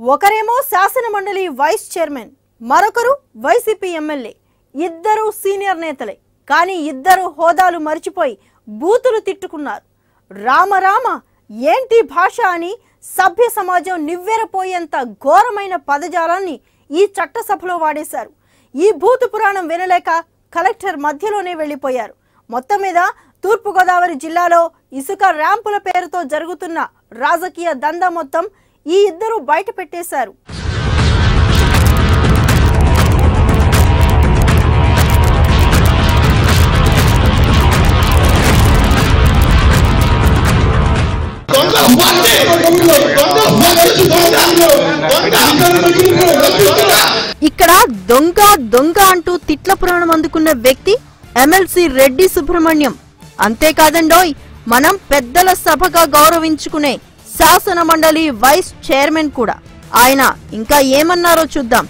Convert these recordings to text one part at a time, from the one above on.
ఒకరేమో శాసన మండలి వైస్ చైర్మన్ మరొకరు వైసీపీ ఎమ్మెల్యే. ఇద్దరు సీనియర్ నేతలే. కానీ ఇద్దరు హోదాలు మరిచిపోయి బూతులు తిట్టుకున్నారు. రామ రామ ఏంటి భాష అని సభ్య సమాజం నివ్వెరపోయేంత ఘోరమైన పదజాలాన్ని ఈ చట్టసభలో వాడేశారు. ఈ భూతు పురాణం వినలేక కలెక్టర్ మధ్యలోనే వెళ్ళిపోయారు. మొత్తం మీద తూర్పుగోదావరి జిల్లాలో ఇసుక ర్యాంపుల పేరుతో జరుగుతున్న రాజకీయ దందా మొత్తం ఈ ఇద్దరు బయట పెట్టేశారు. ఇక్కడ దొంగ దొంగ అంటూ తిట్ల పురాణం అందుకున్న వ్యక్తి ఎమ్మెల్సీ రెడ్డి సుబ్రహ్మణ్యం. అంతేకాదండోయ్ మనం పెద్దల సభగా గౌరవించుకునే శాసన మండలి వైస్ చైర్మన్ కూడా. ఆయన ఇంకా ఏమన్నారో చూద్దాం.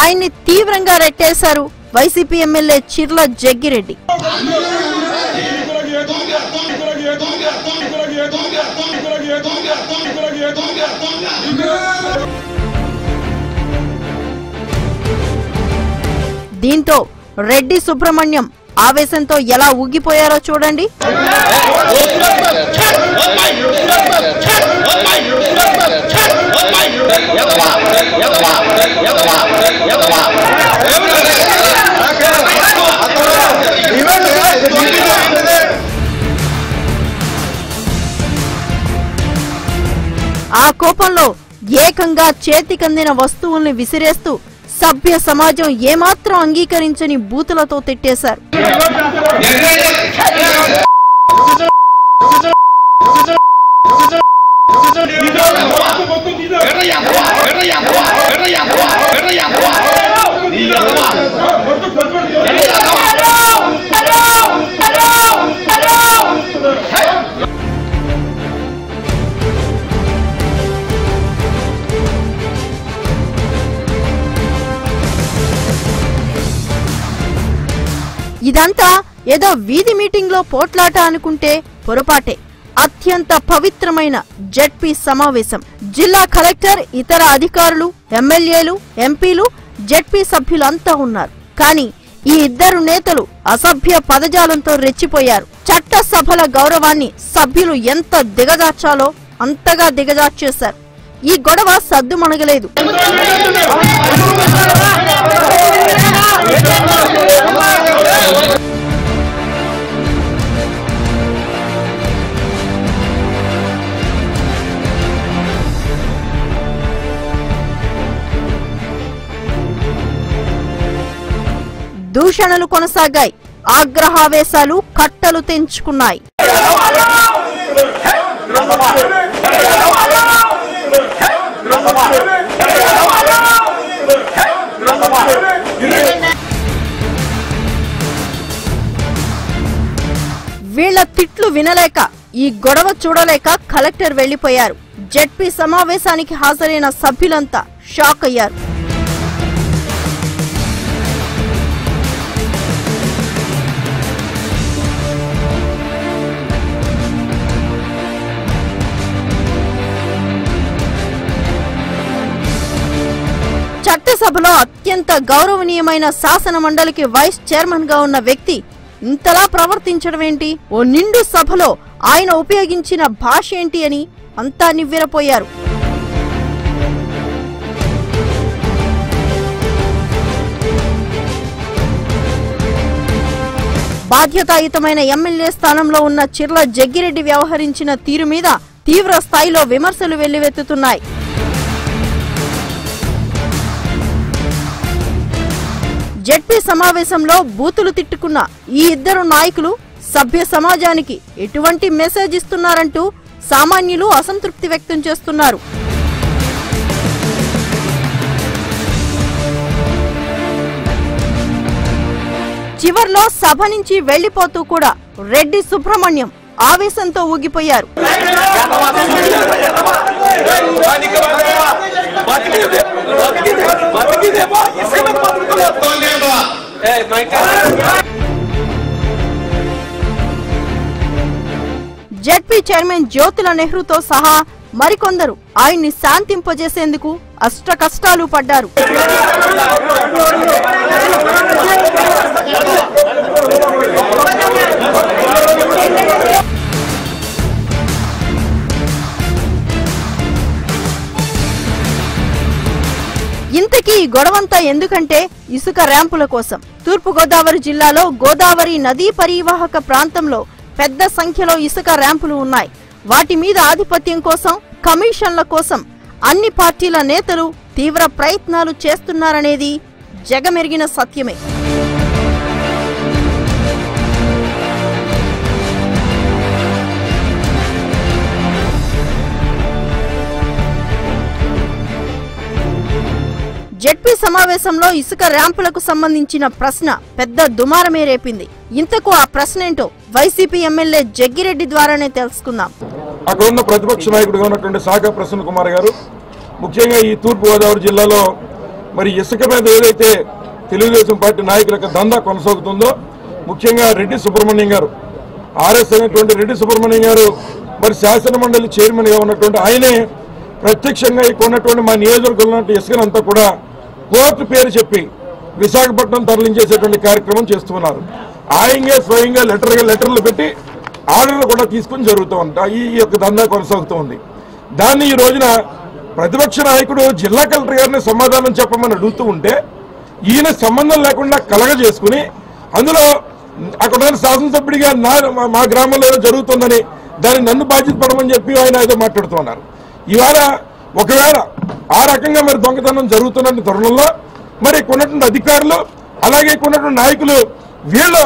ఆయన్ని తీవ్రంగా రెట్టేశారు వైసీపీ ఎమ్మెల్యే చిర్ల జగ్గిరెడ్డి. దీంతో రెడ్డి సుబ్రహ్మణ్యం ఆవేశంతో ఎలా ఊగిపోయారో చూడండి. ఆ కోపంలో ఏకంగా చేతికందిన వస్తువుల్ని విసిరేస్తూ సభ్య సమాజం ఏమాత్రం అంగీకరించని బూతులతో తిట్టేశారు. ఇదంతా ఏదో వీధి మీటింగ్లో పోట్లాట అనుకుంటే పొరపాటే. అత్యంత పవిత్రమైన జడ్పీ సమావేశం. జిల్లా కలెక్టర్ ఇతర అధికారులు ఎమ్మెల్యేలు ఎంపీలు జడ్పీ సభ్యులంతా ఉన్నారు. కానీ ఈ ఇద్దరు నేతలు అసభ్య పదజాలంతో రెచ్చిపోయారు. చట్ట సభల గౌరవాన్ని సభ్యులు ఎంత దిగజార్చాలో అంతగా దిగజార్చేశారు. ఈ గొడవ సద్దుమణగలేదు. దూషణలు కొనసాగాయి ఆగ్రహావేశాలు కట్టలు తెంచుకున్నాయి వీళ్ళ తిట్లు వినలేక ఈ గొడవ చూడలేక కలెక్టర్ వెళ్ళిపోయారు జడ్పీ సమావేశానికి హాజరైన సభ్యులంతా షాక్ అయ్యారు. చట్టసభలో అత్యంత గౌరవనీయమైన శాసన మండలికి వైస్ చైర్మన్గా ఉన్న వ్యక్తి ఇంతలా ప్రవర్తించడం ఏంటి? ఓ నిండు సభలో ఆయన ఉపయోగించిన భాష ఏంటి అని అంతా నివ్వెరపోయారు. బాధ్యతాయుతమైన ఎమ్మెల్యే స్థానంలో ఉన్న చిర్ల జగ్గిరెడ్డి వ్యవహరించిన తీరు మీద తీవ్ర స్థాయిలో విమర్శలు వెల్లువెత్తుతున్నాయి. జడ్పీ సమావేశంలో బూతులు తిట్టుకున్న ఈ ఇద్దరు నాయకులు సభ్య సమాజానికి ఎటువంటి మెసేజ్ ఇస్తున్నారంటూ సామాన్యులు అసంతృప్తి వ్యక్తం చేస్తున్నారు చివర్లో సభ నుంచి వెళ్ళిపోతూ కూడా రెడ్డి సుబ్రహ్మణ్యం ఆవేశంతో ఊగిపోయారు బతికిదేమో జెడ్పీ చైర్మన్ జ్యోతుల నెహ్రూతో సహా మరికొందరు ఆయన్ని శాంతింపజేసేందుకు అష్ట కష్టాలు పడ్డారు. ఇదంతా ఎందుకంటే ఇసుక ర్యాంపుల కోసం. తూర్పు గోదావరి జిల్లాలో గోదావరి నదీ పరివాహక ప్రాంతంలో పెద్ద సంఖ్యలో ఇసుక ర్యాంపులు ఉన్నాయి. వాటి మీద ఆధిపత్యం కోసం కమిషన్ల కోసం అన్ని పార్టీల నేతలు తీవ్ర ప్రయత్నాలు చేస్తున్నారనేది జగమెరిగిన సత్యమే. జెడ్పీ సమావేశంలో ఇసుక ర్యాంపులకు సంబంధించిన ప్రశ్న పెద్ద దుమారమే రేపింది. ఇంతకు ఆ ప్రశ్న ఏంటో వైసీపీ ఎమ్మెల్యే జగ్గిరెడ్డి ద్వారానే తెలుసుకుందాం. అక్కడ ఉన్న ప్రతిపక్ష నాయకుడుగా ఉన్నటువంటి సాగర్ ప్రసన్న కుమార్ గారు ముఖ్యంగా ఈ తూర్పు గోదావరి జిల్లాలో మరి ఇసుక మీద ఏదైతే తెలుగుదేశం పార్టీ నాయకుల దందా కొనసాగుతుందో ముఖ్యంగా రెడ్డి సుబ్రహ్మణ్యం గారు ఆర్ఎస్ అనేటువంటి రెడ్డి సుబ్రహ్మణ్యం గారు మరి శాసన మండలి చైర్మన్గా ఉన్నటువంటి ఆయనే ప్రత్యక్షంగా ఇక్కడ ఉన్నటువంటి మా నియోజకవర్గంలో ఉన్న ఇసుకనంతా కూడా కోర్టు పేరు చెప్పి విశాఖపట్నం తరలించేసేటువంటి కార్యక్రమం చేస్తున్నారు. ఆయంగా స్వయంగా లెటర్గా లెటర్లు పెట్టి ఆర్డర్లు కూడా తీసుకుని జరుగుతూ ఉంటా ఈ యొక్క దందా కొనసాగుతూ ఉంది. దాన్ని ఈ రోజున ప్రతిపక్ష నాయకుడు జిల్లా కలెక్టర్ గారిని సమాధానం చెప్పమని అడుగుతూ ఉంటే ఈయన సంబంధం లేకుండా కలగ చేసుకుని అందులో అక్కడ శాసనసభ్యుడిగా నా మా- గ్రామంలో ఏదో జరుగుతుందని దాన్ని నన్ను బాధ్యత పడమని చెప్పి ఆయన ఏదో మాట్లాడుతున్నారు ఇవాళ ఒకవేళ ఆ రకంగా మరి దొంగతనం జరుగుతున్న తరుణంలో మరి ఇక్కడ ఉన్నటువంటి అధికారులు అలాగే ఇక్కడ ఉన్నటువంటి నాయకులు వీళ్ళు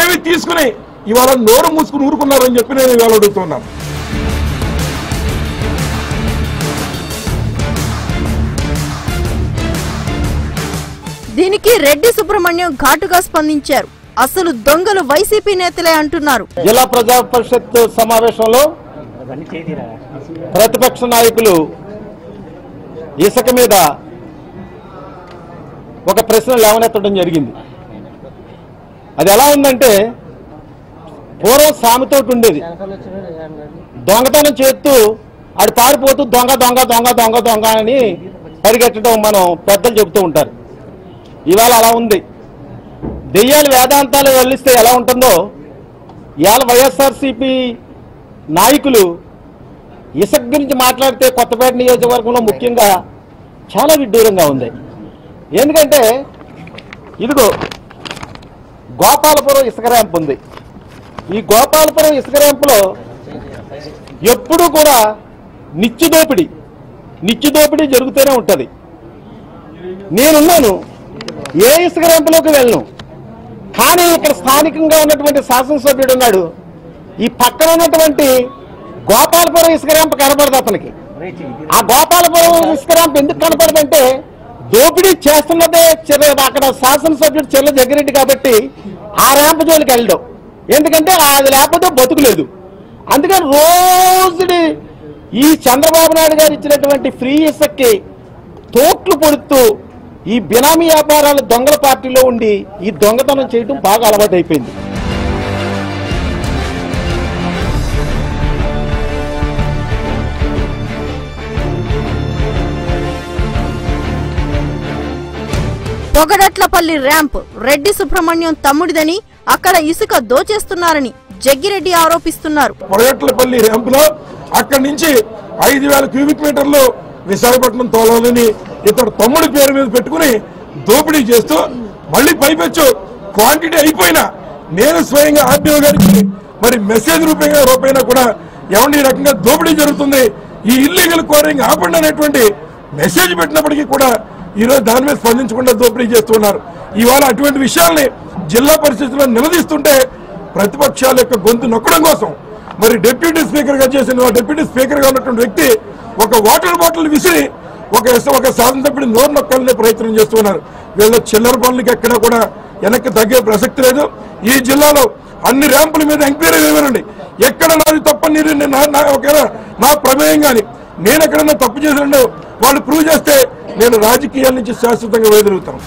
ఏమి తీసుకుని ఇవాళ నోరు మూసుకుని ఊరుకున్నారని చెప్పి నేను ఇవాళ అడుగుతున్నాను. దీనికి రెడ్డి సుబ్రహ్మణ్యం ఘాటుగా స్పందించారు. అసలు దొంగలు వైసీపీ నేతలే అంటున్నారు. జిల్లా ప్రజా పరిషత్ సమావేశంలో ప్రతిపక్ష నాయకులు ఇసుక మీద ఒక ప్రశ్న లేవనెత్తడం జరిగింది. అది ఎలా ఉందంటే పూర్వం సామెతోటి ఉండేది. దొంగతనం చేస్తూ ఆడు పారిపోతూ దొంగ దొంగ దొంగ దొంగ దొంగ అని పరిగెట్టడం మనం పెద్దలు చెబుతూ ఉంటారు. ఇవాళ అలా ఉంది. దెయ్యాలు వేదాంతాలు వెళ్ళిస్తే ఎలా ఉంటుందో ఇవాళ వైఎస్ఆర్సీపీ నాయకులు ఇసుక గురించి మాట్లాడితే కొత్తపేట నియోజకవర్గంలో ముఖ్యంగా చాలా విడ్డూరంగా ఉంది. ఎందుకంటే ఇదిగో గోపాలపురం ఇసుక ర్యాంప్ ఉంది. ఈ గోపాలపురం ఇసుక ర్యాంపులో ఎప్పుడూ కూడా నిత్యదోపిడి దోపిడీ దోపిడీ జరుగుతూనే ఉంటుంది. నేనున్నాను ఏ ఇసుక ర్యాంపులోకి వెళ్ళను. కానీ ఇక్కడ స్థానికంగా ఉన్నటువంటి శాసనసభ్యుడు ఉన్నాడు. ఈ పక్కన ఉన్నటువంటి గోపాలపురం ఇసుక ర్యాంప్ కనపడదు అతనికి. ఆ గోపాలపురం ఇసుక ర్యాంప్ ఎందుకు కనపడదంటే దోపిడీ చేస్తున్నదే అక్కడ శాసనసభ్యుడు చెర్ల జగ్గిరెడ్డి కాబట్టి ఆ ర్యాంప్ జోలికి వెళ్ళడం. ఎందుకంటే అది లేకపోతే బతుకులేదు. అందుకని రోజుని ఈ చంద్రబాబు నాయుడు గారు ఇచ్చినటువంటి ఫ్రీ ఇసుక్కి తోట్లు పొడుతూ ఈ బినామీ వ్యాపారాలు దొంగల పార్టీలో ఉండి ఈ దొంగతనం చేయడం బాగా అలవాటు అయిపోయింది పొగడట్లపల్లి ర్యాంప్ రెడ్డి సుబ్రహ్మణ్యం తమ్ముడిదని అక్కడ ఇసుక దోచేస్తున్నారని జగ్గిరెడ్డి ఆరోపిస్తున్నారు. పొడగట్లపల్లి ర్యాంపులో అక్కడి నుంచి ఐదు వేల క్యూబిక్ మీటర్లు విశాఖపట్నం తోలాలని ఇతడు తమ్ముడి పేరు మీద పెట్టుకుని దోపిడీ చేస్తూ మళ్ళీ పైపెచ్చు. క్వాంటిటీ అయిపోయినా నేను స్వయంగా ఆర్టీఓ గారికి మరి మెసేజ్ రూపంగా రూపైనా కూడా ఏమండి ఈ రకంగా దోపిడీ జరుగుతుంది ఈ ఇల్లీగల్ కోరింగ్ ఆపండి అనేటువంటి మెసేజ్ పెట్టినప్పటికీ కూడా ఈరోజు దాని మీద స్పందించకుండా దోపిడీ చేస్తున్నారు. ఇవాళ అటువంటి విషయాల్ని జిల్లా పరిస్థితుల్లో నిలదీస్తుంటే ప్రతిపక్షాల యొక్క గొంతు నొక్కడం కోసం మరి డిప్యూటీ స్పీకర్గా చేసిన డిప్యూటీ స్పీకర్గా ఉన్నటువంటి వ్యక్తి ఒక వాటర్ బాటిల్ విసిరి ఒక ఒక శాసనసభ్యుడి నోరు నొక్కాలనే ప్రయత్నం చేస్తున్నారు. వీళ్ళ చిల్లర పనులకి ఎక్కడ కూడా వెనక్కి తగ్గే ప్రసక్తి లేదు. ఈ జిల్లాలో అన్ని ర్యాంపుల మీద ఎంక్వైరీ ఇవ్వనండి ఎక్కడ నాది తప్పని నేను నా- నా- ఒకవేళ నా ప్రమేయం కానీ నేను ఎక్కడన్నా తప్పు చేశాను వాళ్ళు ప్రూవ్ చేస్తే నేను రాజకీయాల నుంచి శాశ్వతంగా వేదిరుగుతాను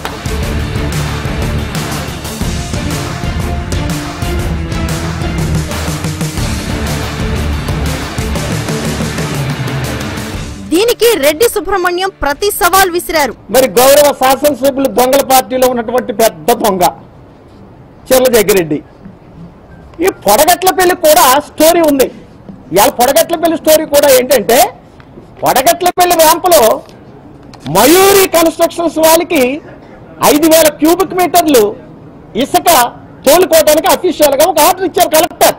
దీనికి రెడ్డి సుబ్రహ్మణ్యం ప్రతి సవాల్ విసిరారు. మరి గౌరవ శాసనసభ్యులు దొంగల పార్టీలో ఉన్నటువంటి పెద్ద దొంగ చెర్ల జగ్గిరెడ్డి. ఈ పొడగట్ల పెళ్ళి కూడా స్టోరీ ఉంది. ఇవాళ పొడగట్ల పెళ్ళి స్టోరీ కూడా ఏంటంటే వడగట్లపల్లి ర్యాంపులో మయూరి కన్స్ట్రక్షన్స్ వాళ్ళకి ఐదు వేల క్యూబిక్ మీటర్లు ఇసుక తోలుకోవడానికి అఫీషియల్గా ఒక ఆర్డర్ ఇచ్చారు కలెక్టర్.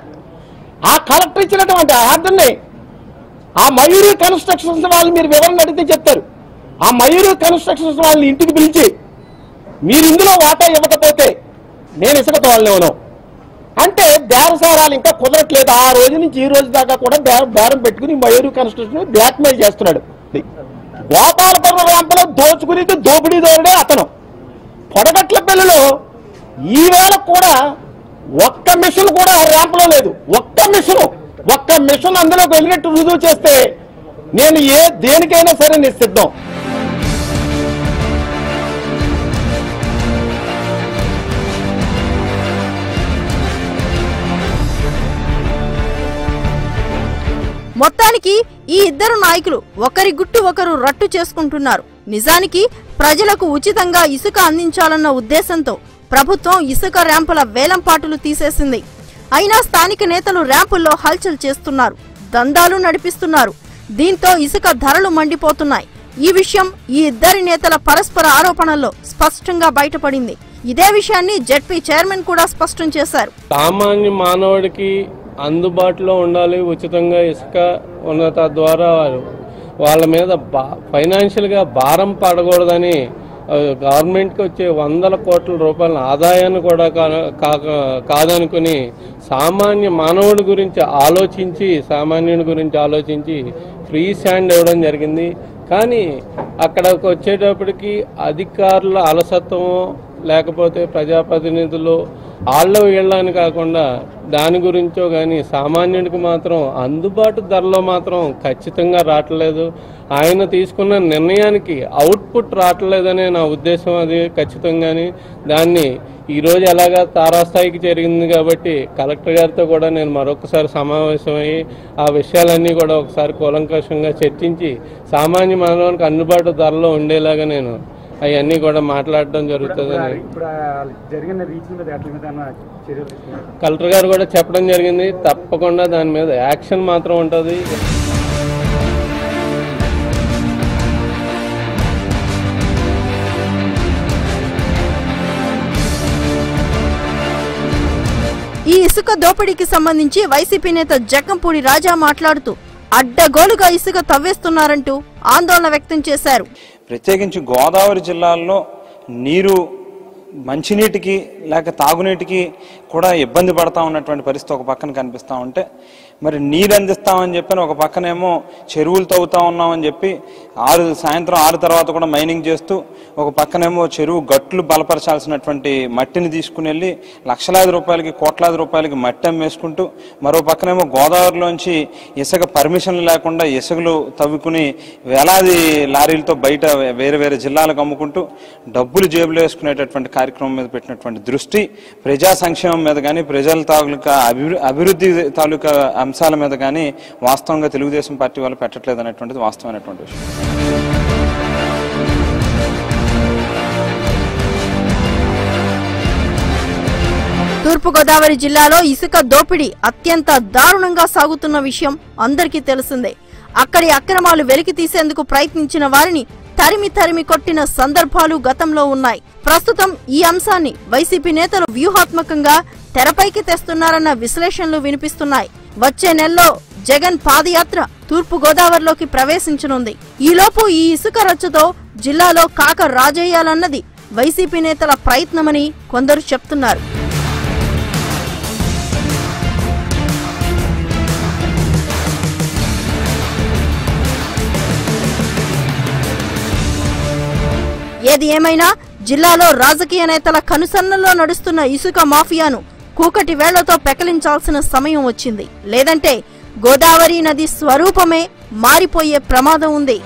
ఆ కలెక్టర్ ఇచ్చినటువంటి ఆర్డర్ని ఆ మయూరి కన్స్ట్రక్షన్స్ వాళ్ళు మీరు వివరణ అడిగితే చెప్తారు. ఆ మయూరి కన్స్ట్రక్షన్స్ వాళ్ళని ఇంటికి పిలిచి మీరు ఇందులో వాటా ఇవ్వకపోతే నేను ఇసుక తోలనివ్వను అంటే బేరసారాలు ఇంకా కుదరట్లేదు. ఆ రోజు నుంచి ఈ రోజు దాకా కూడా బేరం బేరం పెట్టుకుని మయూరు కన్స్ట్రక్షన్ బ్లాక్ మెయిల్ చేస్తున్నాడు. గోపాలపురం ర్యాంపులో దోచుకుని దోపిడీ దోరుడే అతను. పొడగట్ల పెళ్ళిలో ఈవేళ కూడా ఒక్క మిషన్ కూడా ర్యాంపులో లేదు. ఒక్క మిషన్ ఒక్క మిషన్ అందులోకి వెళ్ళినట్టు రుజువు చేస్తే నేను ఏ దేనికైనా సరే నేను మొత్తానికి ఈ ఇద్దరు నాయకులు ఒకరి గుట్టు ఒకరు రట్టు చేసుకుంటున్నారు. నిజానికి ప్రజలకు ఉచితంగా ఇసుక అందించాలన్న ఉద్దేశంతో ప్రభుత్వం ఇసుక ర్యాంపుల వేలంపాటులు తీసేసింది. అయినా స్థానిక నేతలు ర్యాంపుల్లో హల్చల్ చేస్తున్నారు. దందాలు నడిపిస్తున్నారు. దీంతో ఇసుక ధరలు మండిపోతున్నాయి. ఈ విషయం ఈ ఇద్దరి నేతల పరస్పర ఆరోపణల్లో స్పష్టంగా బయటపడింది. ఇదే విషయాన్ని జెడ్పీ చైర్మన్ కూడా స్పష్టం చేశారు. సామాన్య మానవుడికి అందుబాటులో ఉండాలి ఉచితంగా ఇసుక ఉన్న తద్వారా వారు. వాళ్ళ మీద బా ఫైనాన్షియల్గా భారం పడకూడదని గవర్నమెంట్కి వచ్చే వందల కోట్ల రూపాయల ఆదాయాన్ని కూడా కా- కాదనుకుని సామాన్య మానవుడి గురించి ఆలోచించి సామాన్యుడి గురించి ఆలోచించి ఫ్రీ స్టాండ్ ఇవ్వడం జరిగింది. కానీ అక్కడికి వచ్చేటప్పటికి అధికారుల అలసత్వమో లేకపోతే ప్రజాప్రతినిధులు వాళ్ళ వీళ్ళని కాకుండా దాని గురించో కానీ సామాన్యుడికి మాత్రం అందుబాటు ధరలో మాత్రం ఖచ్చితంగా రావట్లేదు. ఆయన తీసుకున్న నిర్ణయానికి అవుట్పుట్ రావట్లేదనే నా ఉద్దేశం అది ఖచ్చితంగాని. దాన్ని ఈరోజు ఎలాగా తారాస్థాయికి జరిగింది కాబట్టి కలెక్టర్ గారితో కూడా నేను మరొకసారి సమావేశమయ్యి ఆ విషయాలన్నీ కూడా ఒకసారి కూలంకషంగా చర్చించి సామాన్య మానవానికి అందుబాటు ధరలో ఉండేలాగా నేను అవన్నీ కూడా మాట్లాడడం జరుగుతుందని ఇప్పుడు ఆ జరిగిన రీచ్ మీద వాటి మీద ఏమన్నా చర్యలు తీసుకున్నారు? కలెక్టర్ గారు కూడా చెప్పడం జరిగింది. తప్పకుండా దాని మీద యాక్షన్ మాత్రం ఉంటుంది. ఈ ఇసుక దోపిడీకి సంబంధించి వైసీపీ నేత జక్కంపూడి రాజా మాట్లాడుతూ అడ్డగోలుగా ఇసుక తవ్వేస్తున్నారంటూ ఆందోళన వ్యక్తం చేశారు. ప్రత్యేకించి గోదావరి జిల్లాల్లో నీరు మంచినీటికి లేక తాగునీటికి కూడా ఇబ్బంది పడతా ఉన్నటువంటి పరిస్థితి ఒక పక్కన కనిపిస్తా ఉంటే మరి నీరు అందిస్తామని చెప్పి ఒక పక్కనేమో చెరువులు తవ్వుతా ఉన్నామని చెప్పి ఆరు సాయంత్రం ఆరు తర్వాత కూడా మైనింగ్ చేస్తూ ఒక పక్కనేమో చెరువు గట్లు బలపరచాల్సినటువంటి మట్టిని తీసుకుని వెళ్ళి లక్షలాది రూపాయలకి కోట్లాది రూపాయలకి మట్టి అమ్మేసుకుంటూ మరో పక్కనేమో గోదావరిలోంచి ఇసుక పర్మిషన్లు లేకుండా ఇసుకలు తవ్వుకుని వేలాది లారీలతో బయట వేరే వేరే జిల్లాలకు అమ్ముకుంటూ డబ్బులు జేబులో వేసుకునేటటువంటి కార్యక్రమం మీద పెట్టినటువంటి దృష్టి ప్రజా సంక్షేమం మీద కానీ ప్రజల తాలూకా అభివృద్ధి తాలూకా అంశాల మీద కానీ వాస్తవంగా తెలుగుదేశం పార్టీ వాళ్ళు పెట్టట్లేదు అనేటువంటిది వాస్తవమైనటువంటి విషయం. తూర్పుగోదావరి జిల్లాలో ఇసుక దోపిడీ అత్యంత దారుణంగా సాగుతున్న విషయం అందరికీ తెలిసిందే. అక్కడి అక్రమాలు వెలికి తీసేందుకు ప్రయత్నించిన వారిని తరిమి తరిమి కొట్టిన సందర్భాలు గతంలో ఉన్నాయి. ప్రస్తుతం ఈ అంశాన్ని వైసీపీ నేతలు వ్యూహాత్మకంగా తెరపైకి తెస్తున్నారన్న విశ్లేషణలు వినిపిస్తున్నాయి. వచ్చే నెలలో జగన్ పాదయాత్ర తూర్పు గోదావరిలోకి ప్రవేశించనుంది. ఈలోపు ఈ ఇసుక రచ్చతో జిల్లాలో కాక రాజేయాలన్నది వైసీపీ నేతల ప్రయత్నమని కొందరు చెప్తున్నారు. ఏది ఏమైనా జిల్లాలో రాజకీయ నేతల కనుసన్నల్లో నడుస్తున్న ఇసుక మాఫియాను కూకటి వేళ్ళతో పెకలించాల్సిన సమయం వచ్చింది. లేదంటే గోదావరి నది స్వరూపమే మారిపోయే ప్రమాదం ఉంది.